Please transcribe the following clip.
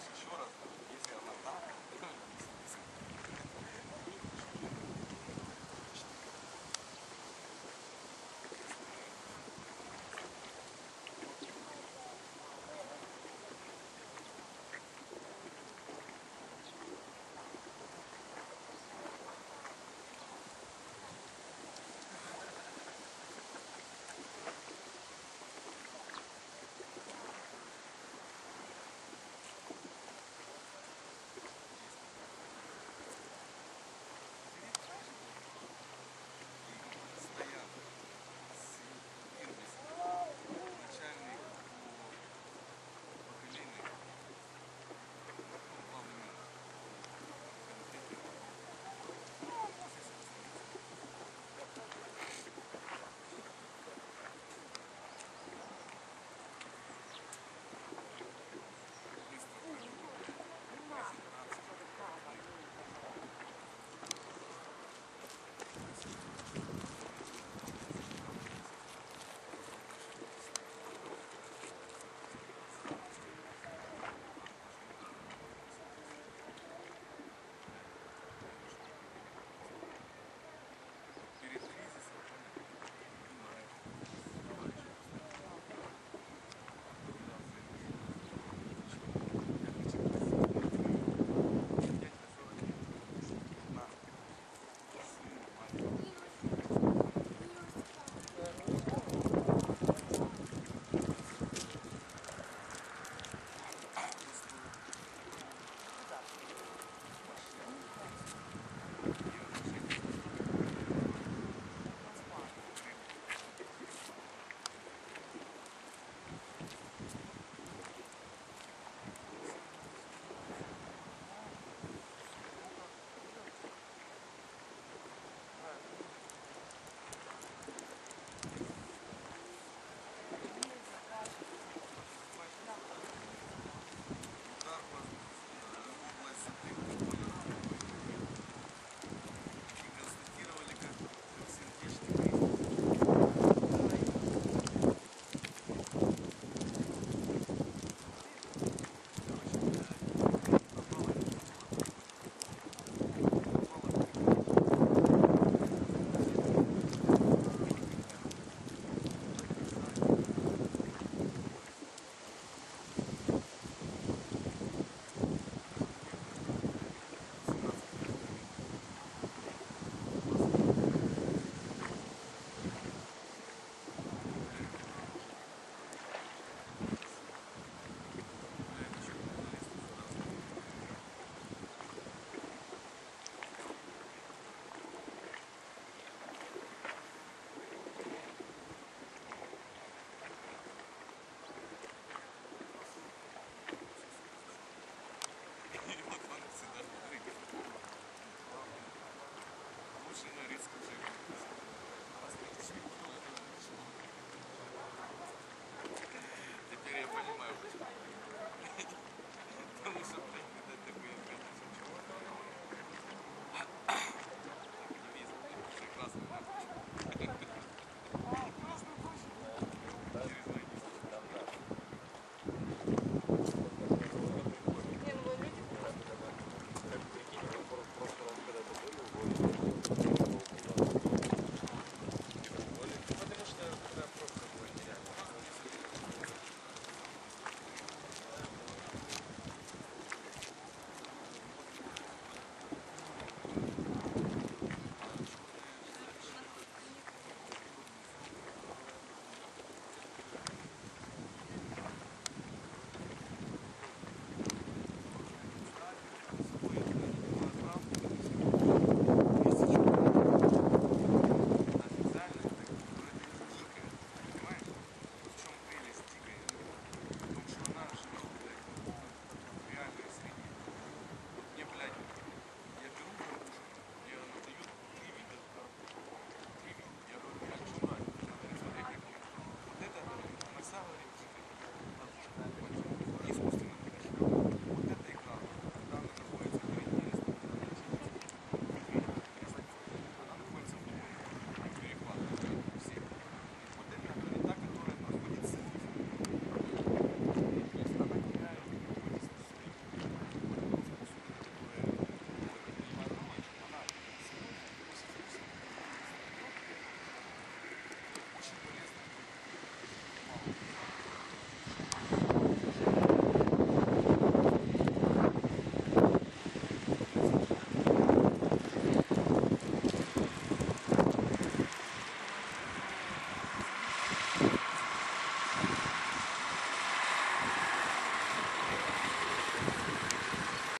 раз, еще раз.